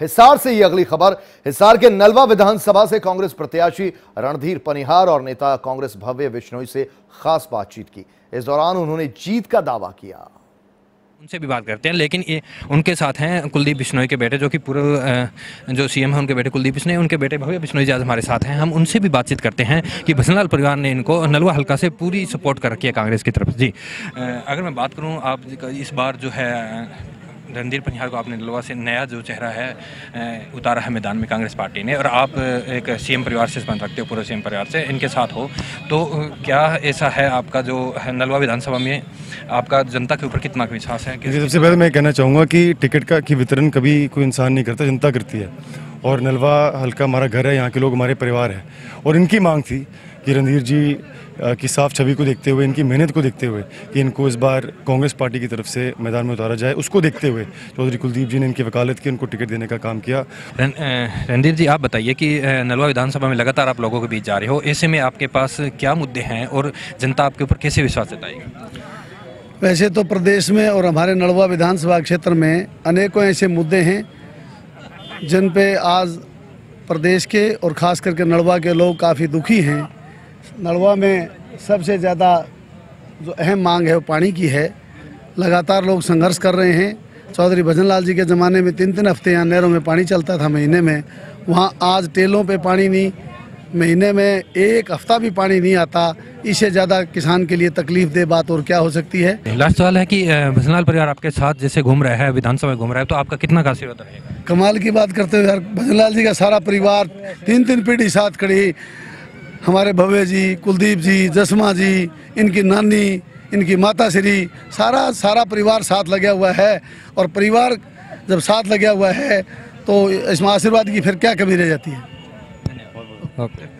हिसार से ये अगली खबर। हिसार के नलवा विधानसभा से कांग्रेस प्रत्याशी रणधीर पनिहार और नेता कांग्रेस भव्य बिश्नोई से खास बातचीत की। इस दौरान उन्होंने जीत का दावा किया। उनसे भी बात करते हैं, लेकिन ये उनके साथ हैं कुलदीप बिश्नोई के बेटे, जो कि पूर्व जो सीएम हैं उनके बेटे कुलदीप बिश्नोई, उनके बेटे भव्य बिश्नोई जी आज हमारे साथ हैं। हम उनसे भी बातचीत करते हैं कि भसनलाल परिवार ने इनको नलवा हल्का से पूरी सपोर्ट कर रखी है कांग्रेस की तरफ़। जी अगर मैं बात करूँ, आप इस बार जो है रणधीर पनिहार को आपने नलवा से नया जो चेहरा है उतारा है मैदान में कांग्रेस पार्टी ने और आप एक सीएम परिवार से संबंध रखते हो, पूरे सीएम परिवार से, इनके साथ हो। तो क्या ऐसा है आपका जो है नलवा विधानसभा में, आपका जनता के ऊपर कितना विश्वास है? सबसे पहले मैं कहना चाहूँगा कि टिकट का, की वितरण कभी कोई इंसान नहीं करता, जनता करती है। और नलवा हल्का हमारा घर है, यहाँ के लोग हमारे परिवार है। और इनकी मांग थी कि रणधीर जी की साफ़ छवि को देखते हुए इनकी मेहनत को देखते हुए कि इनको इस बार कांग्रेस पार्टी की तरफ़ से मैदान में उतारा जाए उसको देखते हुए चौधरी कुलदीप जी ने इनकी वकालत की उनको टिकट देने का काम किया। रणधीर जी आप बताइए कि नलवा विधानसभा में लगातार आप लोगों के बीच जा रहे हो ऐसे में आपके पास क्या मुद्दे हैं और जनता आपके ऊपर कैसे विश्वास जताएगी? वैसे तो प्रदेश में और हमारे नड़वा विधानसभा क्षेत्र में अनेकों ऐसे मुद्दे हैं जिन पे आज प्रदेश के और ख़ास करके नड़वा के लोग काफ़ी दुखी हैं। नड़वा में सबसे ज़्यादा जो अहम मांग है वो पानी की है। लगातार लोग संघर्ष कर रहे हैं। चौधरी भजन लाल जी के ज़माने में तीन तीन हफ़्ते यहाँ नहरों में पानी चलता था महीने में। वहाँ आज टेलों पे पानी नहीं महीने में एक हफ़्ता भी पानी नहीं आता। इससे ज़्यादा किसान के लिए तकलीफ़ दे बात और क्या हो सकती है? लास्ट सवाल है कि भसनलाल परिवार आपके साथ जैसे घूम रहा है विधानसभा में घूम रहा है तो आपका कितना का आशीर्वाद रहेगा? कमाल की बात करते हुए यार भजनलाल जी का सारा परिवार तीन तीन पीढ़ी साथ खड़ी हमारे भव्य जी कुलदीप जी जसमा जी इनकी नानी इनकी माता श्री सारा सारा परिवार साथ लगा हुआ है। और परिवार जब साथ लगा हुआ है तो इसमें आशीर्वाद की फिर क्या कमी रह जाती है? ओके।